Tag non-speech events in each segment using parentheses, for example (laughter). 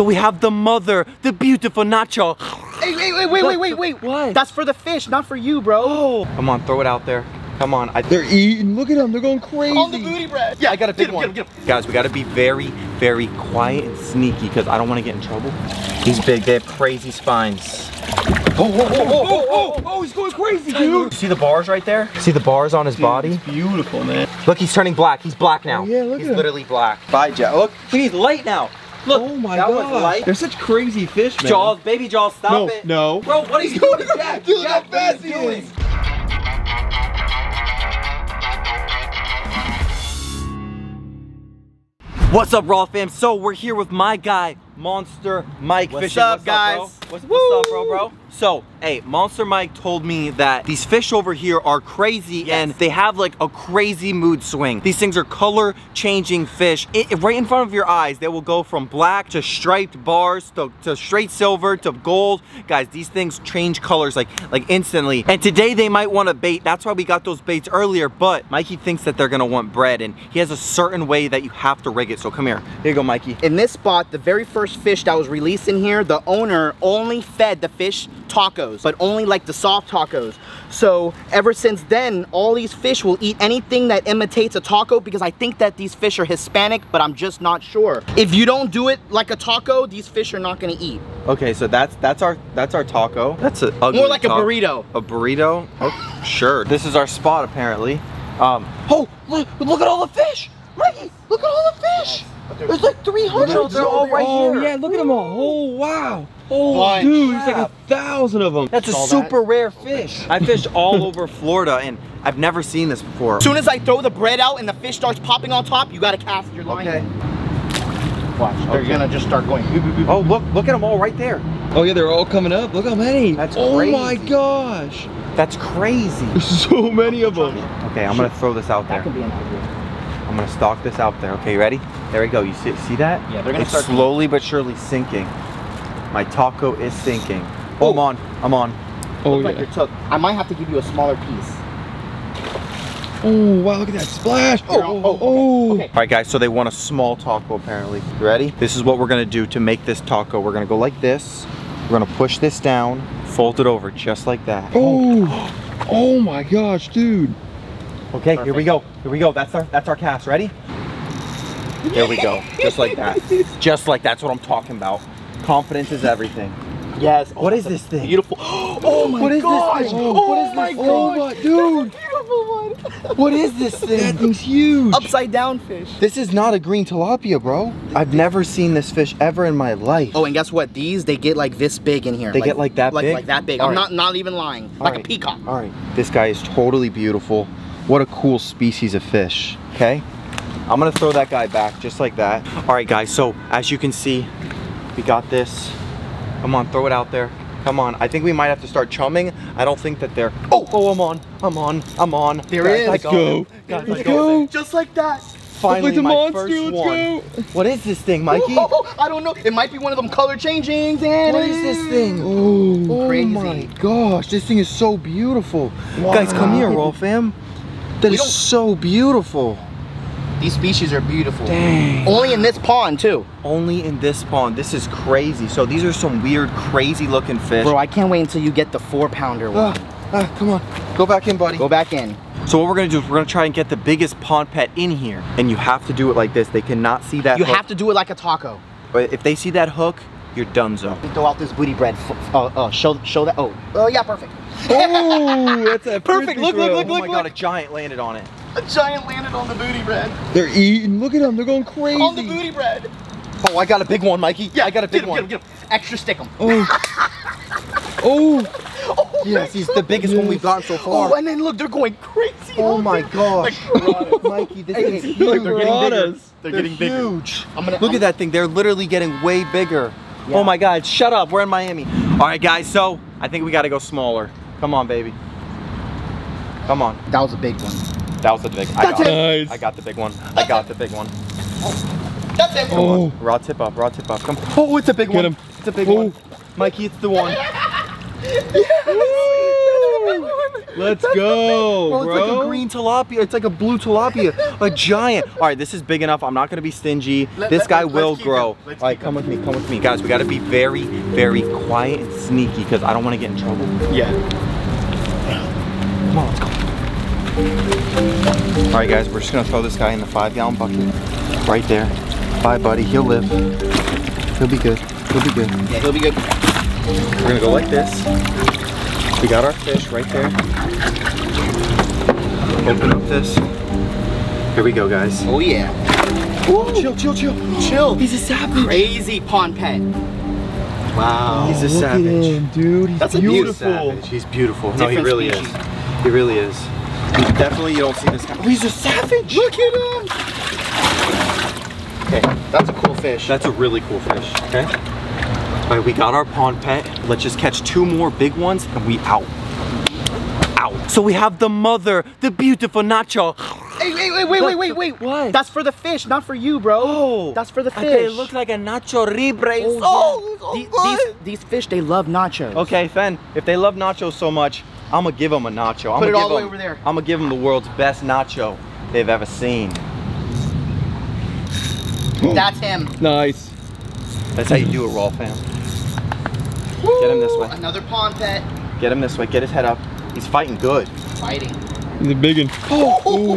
So we have the mother, the beautiful Nacho. Hey, wait, wait, wait, wait, wait, wait. What? That's for the fish, not for you, bro. Oh. Come on, throw it out there. Come on. I, They're eating. Look at them. They're going crazy. On the booty bread. yeah, I got a big Get him, one. get him, get him. Guys, we got to be very, very quiet and sneaky because I don't want to get in trouble. He's big. They have crazy spines. Oh, oh, oh, oh, oh, oh, oh, oh he's going crazy, dude. See the bars right there? See the bars on his body? Beautiful, man. Look, he's turning black. He's black now. Oh, yeah, look He's at him. literally black. Bye, Jack. Look, he's light now. Look, Oh my that god. was. They're such crazy fish, man. Jaws, baby Jaws, stop No, it. no. Bro, what are you doing, Jack? (laughs) Dude, Jack, how fast he is. What's up, Raw fam? So we're here with my guy, Monster Mike What's Fishing. up, bro? guys? What's, what's up, bro, bro? So, hey, Monster Mike told me that these fish over here are crazy and they have like a crazy mood swing. These things are color changing fish. It, right in front of your eyes, they will go from black to striped bars to, to straight silver to gold. Guys, these things change colors like, like instantly. And today they might want a bait. That's why we got those baits earlier, but Mikey thinks that they're gonna want bread and he has a certain way that you have to rig it. So come here. Here you go, Mikey. In this spot, the very first fish that was released in here, the owner only fed the fish tacos, but only like the soft tacos. So ever since then, all these fish will eat anything that imitates a taco because I think that these fish are Hispanic, but I'm just not sure. If you don't do it like a taco, these fish are not gonna eat. Okay, so that's that's our that's our taco. That's a More like a burrito. A burrito? Oh, sure. This is our spot apparently. Um, oh, look, look at all the fish. Mikey, look at all the fish. There's like 300. They're all right oh, here. yeah, look at them all. Oh, wow. Oh, Bunch. dude, there's like a thousand of them. That's a Saw that? super rare fish. I fished all (laughs) over Florida and I've never seen this before. As soon as I throw the bread out and the fish starts popping on top, you gotta cast your line. Okay. Watch, they're Okay. gonna just start going. Oh, look, look at them all right there. Oh, yeah, they're all coming up. Look how many. That's oh my gosh. That's crazy. There's (laughs) so many of them. Okay, I'm gonna throw this out there. That there. could be an idea. I'm gonna stalk this out there. Okay, you ready? There we go. You see, see that? Yeah, they're gonna it's start- slowly but surely sinking. My taco is sinking. Oh, I'm Oh. on. I'm on. Oh, Looks like yeah. you're took. I might have to give you a smaller piece. Oh, wow, look at that splash. Oh, Oh, oh, oh. Okay. Oh, All right, guys. So they want a small taco apparently. You ready? This is what we're gonna do to make this taco. We're gonna go like this. We're gonna push this down, fold it over just like that. Oh, oh, (gasps) oh my gosh, dude. Okay, here we go. Here we go. That's our that's our cast. Ready? There we go. Just like that. Just like that's what I'm talking about. Confidence is everything. Yes. Oh, what is this thing? Beautiful. (gasps) Oh my What is this thing? Oh, What is my this gosh. Oh my, dude. Beautiful one. What is this thing? (laughs) That thing? thing's huge. Upside down fish. This is not a green tilapia, bro. I've never seen this fish ever in my life. Oh, and guess what? These they get like this big in here. They get like that like, big? Like that big. All I'm right. not not even lying. All like a peacock. All right, this guy is totally beautiful. What a cool species of fish, okay? I'm gonna throw that guy back just like that. All right, guys, so as you can see, we got this. Come on, throw it out there. Come on, I think we might have to start chumming. I don't think that they're, oh, oh, I'm on, I'm on, I'm on. There Guys, is. Let's go. Guys, Let's go. Just like that. Finally, like my monster, first let's one. go. What is this thing, Mikey? Oh, (laughs) I don't know. It might be one of them color changings. And What is this thing? Oh, Oh Crazy. my gosh, this thing is so beautiful. Guys, come here, Raw fam. That We is so beautiful. These species are beautiful. Dang. Only in this pond too. Only in this pond. This is crazy. So these are some weird, crazy looking fish. Bro, I can't wait until you get the four pounder one. Ah, ah, come on. Go back in, buddy. Go back in. So what we're gonna do is we're gonna try and get the biggest pond pet in here. And you have to do it like this. They cannot see that You hook. have to do it like a taco. But if they see that hook, you're donezo. Throw out this booty bread. Uh, uh, show, show that. Oh, oh yeah, perfect. Oh, that's a (laughs) Perfect, Look, look, look, throw. look, Oh look. my god, a giant landed on it. A giant landed on the booty bread. They're eating. Look at them. They're going crazy. On the booty bread. Oh, I got a big one, Mikey. Yeah, I got a big Get him, one. get him, get him. Extra stick him. Oh. (laughs) oh. oh. Oh, Yes, he's the biggest one we've gotten so far. Oh, and then look, they're going crazy. Oh my there. gosh. Like. (laughs) Mikey, this Hey, is hey, huge. look, they're getting bigger. Piranhas. They're getting bigger. huge. I'm gonna Look I'm- at that thing. They're literally getting way bigger. Yeah. Oh my God, shut up. We're in Miami. All right, guys, so I think we got to go smaller. Come on, baby. Come on. That was a big one. That was the big I got it. it. Nice. I got the big one. I got the big one. That's it. Oh. Raw tip up, raw tip up. Come Oh, it's a big Get one. him. It's a big Oh. one. Mikey, it's the one. (laughs) Let's go, Bro, bro. Oh, it's like a green tilapia. It's like a blue tilapia. a giant. All right, this is big enough. I'm not gonna be stingy. Let- this let- guy let's will grow. All right, keep come with me. Come with me, guys. We gotta be very, very quiet and sneaky because I don't want to get in trouble. Yeah. Come on, let's go. All right, guys. We're just gonna throw this guy in the five-gallon bucket right there. Bye, buddy. He'll live. He'll be good. He'll be good. Yeah, he'll be good. We're gonna go like this. We got our fish right there. Open up this. Here we go, guys. Oh yeah. Chill, chill, chill. Chill. He's a savage. Crazy pond pet. Wow. He's a oh, Look savage. him, dude. He's That's a He's a beautiful. He's beautiful. no, he really species. is. He really is. Definitely, you don't see this guy. Oh, he's a savage. Look at him. Okay, that's a cool fish. That's a really cool fish. Okay. All right, we got our pond pet. Let's just catch two more big ones and we out. Out. So we have the mother, the beautiful Nacho. Hey, wait, wait, wait, wait, wait, wait. What? That's for the fish, not for you, bro. Oh. That's for the fish. Okay, it looks like a Nacho Libre. Oh, Oh, yeah. Oh, so these, these, these fish, they love nachos. Okay, Fen, if they love nachos so much, I'm gonna give them a nacho. I'm Put gonna it all give the way them- over there. I'm gonna give them the world's best nacho they've ever seen. That's him. Nice. That's how you do it, Raw fam. Get him this way. Another pond pet. Get him this way. Get his head up. He's fighting good. Fighting. He's a big one. (gasps) Oh,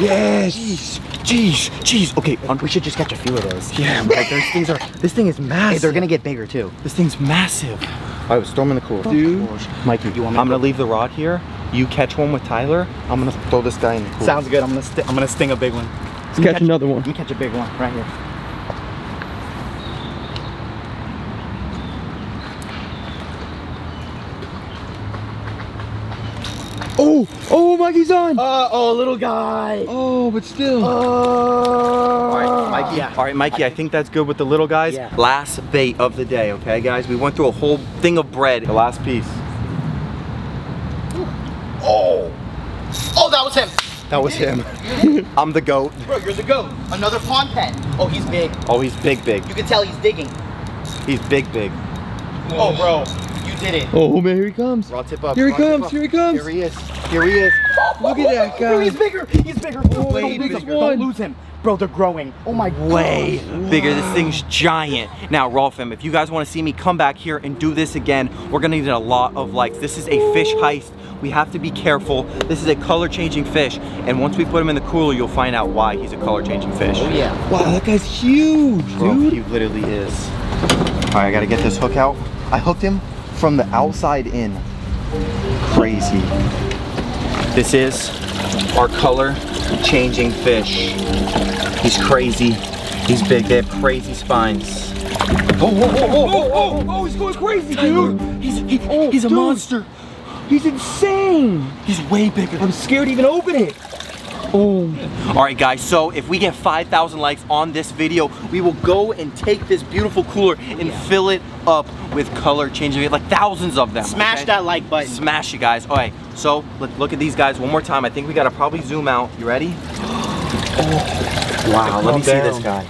Yes. jeez, jeez, jeez. Okay, We should just catch a few of those. yeah, but those things are. This thing is massive. Hey, they're gonna get bigger too. This thing's massive. Oh, All right, let's throw him in the cooler. Dude. Mikey, you want me I'm gonna leave the rod here. You catch one with Tyler. I'm gonna throw this guy in the cooler. Sounds good. I'm gonna sti- I'm gonna sting a big one. Let's catch another one. Let me catch a big one right here. Oh, oh, Mikey's on. Uh oh, little guy. Oh, but still. Oh. All right, Mikey. Yeah. All right, Mikey. I think that's good with the little guys. Yeah. Last bait of the day, okay, guys? We went through a whole thing of bread. The last piece. Oh. Oh, that was him. That was him. (laughs) I'm the goat. Bro, you're the goat. Another pond pen. Oh, he's big. Oh, he's big, big. You can tell he's digging. He's big, big. Oh, bro. Did it. Oh, oh man, here he comes. Raw tip up. Here he comes, up. here he comes. Here he is. Here he is. Oh, Look at that oh, Bro, guy. he's bigger. He's bigger. Don't, Way don't lose. Don't lose him. Bro, they're growing. Oh my god. Way gosh. bigger. This thing's giant. Now, Raw fam, if you guys want to see me come back here and do this again, we're gonna need a lot of likes. This is a fish heist. We have to be careful. This is a color changing fish. And once we put him in the cooler, you'll find out why he's a color changing fish. Oh yeah. Wow, that guy's huge, Bro, dude. he literally is. All right, I gotta get this hook out. I hooked him from the outside in. Crazy. This is our color changing fish. He's crazy. He's big. They have crazy spines. Oh, oh, oh, oh, oh, oh, he's going crazy, dude. He's he, Oh, he's a dude. monster. He's insane. He's way bigger. I'm scared to even open it. Oh, All right, guys. So if we get 5,000 likes on this video, we will go and take this beautiful cooler and fill it up with color changing, like thousands of them. Smash okay? that like button. Smash it, guys. All right, so let's look at these guys one more time. I think we gotta probably zoom out. You ready? wow, let me calm see this guy.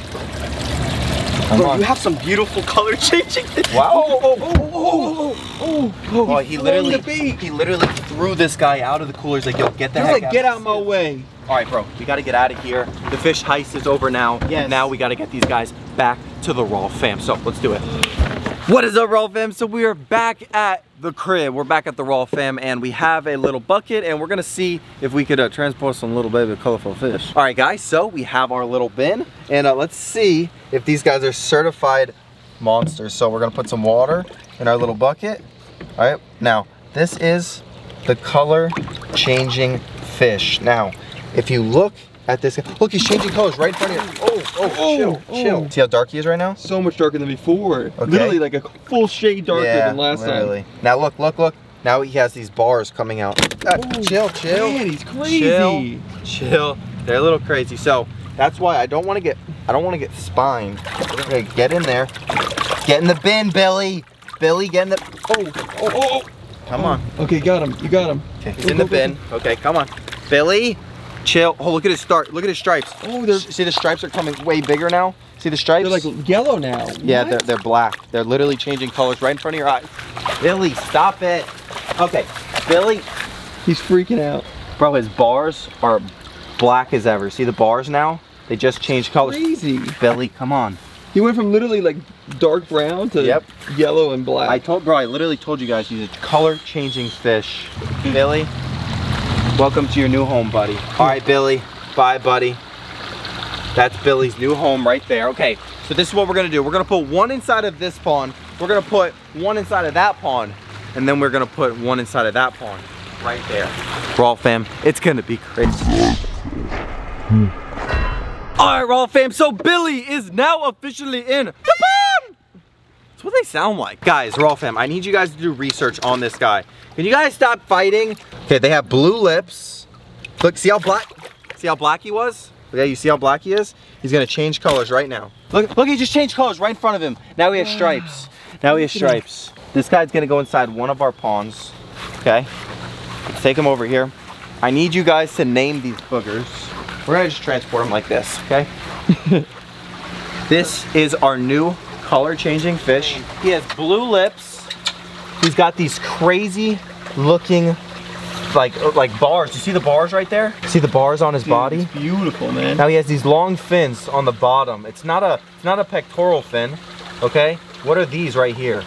Come Bro, on. you have some beautiful color changing. Wow. (laughs) Oh, oh, oh, oh, oh, oh, oh, oh, Oh, he literally, he literally threw this guy out of the cooler. He's like, yo, get the He's heck like, out. get out my way. All right, bro, we gotta get out of here. The fish heist is over now. Yes. Now we gotta get these guys back to the Raw fam. So let's do it. What is up, Raw fam? So we are back at the crib. We're back at the Raw fam, and we have a little bucket, and we're gonna see if we could uh, transport some little baby colorful fish. All right, guys. So we have our little bin, and uh, let's see if these guys are certified monsters. So we're gonna put some water in our little bucket. All right. Now this is the color changing fish. Now, if you look at this, look, he's changing colors right in front of you. Oh, oh, Oh, chill, oh. chill. See how dark he is right now? So much darker than before. Okay. Literally like a full shade darker yeah, than last literally. Now look, look, look. Now he has these bars coming out. Uh, time. chill, chill. Man, he's crazy. Chill, chill. They're a little crazy. So that's why I don't want to get, I don't want to get spined. Okay, get in there. Get in the bin, Billy. Billy, get in the. Oh, oh, oh, Come on. oh. Okay, got him. You got him. Okay, he's Go, in the go, go, bin. Okay, come on. Billy, chill. Oh, look at his start. Look at his stripes. Oh, they're- See the stripes are coming way bigger now. See the stripes? They're like yellow now. yeah, What? they're, they're black. They're literally changing colors right in front of your eyes. Billy, stop it. Okay, Billy, He's freaking out. Bro, his bars are black as ever. See the bars now? They just changed colors. Crazy. Billy, come on. He went from literally like dark brown to Yep. yellow and black. I told, bro, I literally told you guys he's a color changing fish. Billy, welcome to your new home, buddy. All right, Billy, bye, buddy. That's Billy's new home right there. Okay, so this is what we're gonna do. We're gonna put one inside of this pond. We're gonna put one inside of that pond. And then we're gonna put one inside of that pond right there. Raw fam, it's gonna be crazy. Hmm. All right, Raw fam, so Billy is now officially in the. That's what they sound like. Guys, Raw fam, I need you guys to do research on this guy. Can you guys stop fighting? Okay, they have blue lips. Look, see how black, see how black he was? Yeah, you see how black he is? He's gonna change colors right now. Look, look, he just changed colors right in front of him. Now he has stripes. Now he has stripes. This guy's gonna go inside one of our ponds, okay? Let's take him over here. I need you guys to name these boogers. We're gonna just transport them like this, okay? (laughs) this is our new color changing fish. He has blue lips. He's got these crazy looking like uh, like bars. You see the bars right there? See the bars on his body? It's beautiful, man. Now he has these long fins on the bottom. It's not a it's not a pectoral fin, okay? What are these right here?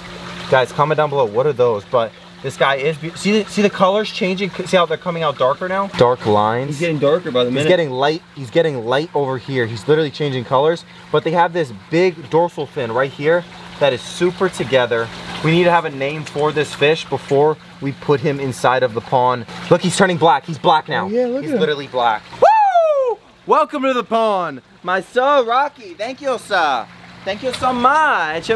Guys, comment down below. What are those? But this guy is see the, see the colors changing. See how they're coming out darker now? Dark lines. He's getting darker by the minute. He's getting light. He's getting light over here. He's literally changing colors. But they have this big dorsal fin right here that is super together. We need to have a name for this fish before we put him inside of the pond. Look, he's turning black. He's black now. Oh, yeah, look He's at him. literally black. Woo! Welcome to the pond, my sir Rocky. Thank you, sir. Thank you so much.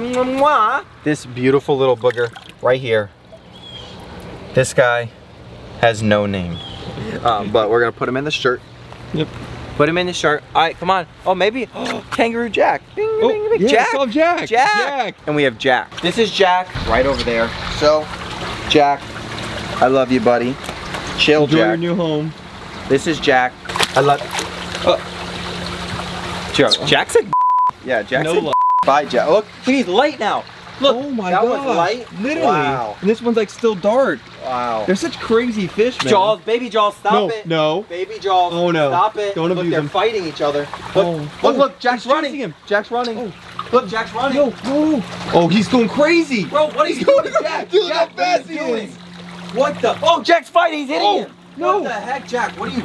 This beautiful little booger right here. This guy has no name. Um, but we're gonna put him in the shirt. Yep. Put him in the shirt. All right, come on. Oh, maybe (gasps) Kangaroo Jack. Bing, Oh, bing, bing. yeah, Jack. I saw Jack. Jack. Jack. And we have Jack. This is Jack right over there. So, Jack, I love you, buddy. Chill, Enjoy your new home. This is Jack. I love. Uh. Joe, Jack said. Yeah, Jack No said. lie. Bye, Jack. Look, he's light now. Look, oh my that god. was light. Literally. Wow. And this one's like still dark. Wow. They're such crazy fish, man. Jaws, baby Jaws, stop no, it. no. Baby Jaws. Oh, no. Stop it. Don't look, abuse they're them. fighting each other. Look, Oh. look, Oh, look, Jack's he's running. him. Jack's running. Oh. Look, Jack's running. No, no. Oh, he's going crazy. Bro, what you He's doing, going- Jack? (laughs) Dude, Jack, how fast he doing? is. What the? Oh, Jack's fighting. He's hitting Oh, him. no. What the heck, Jack? What are you?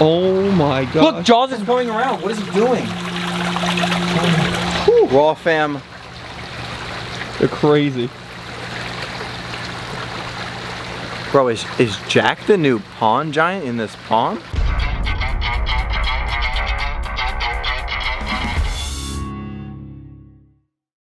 Oh my god. Look, Jaws is going around. What is he doing? Raw fam. They're crazy. Bro, is, is Jack the new pond giant in this pond?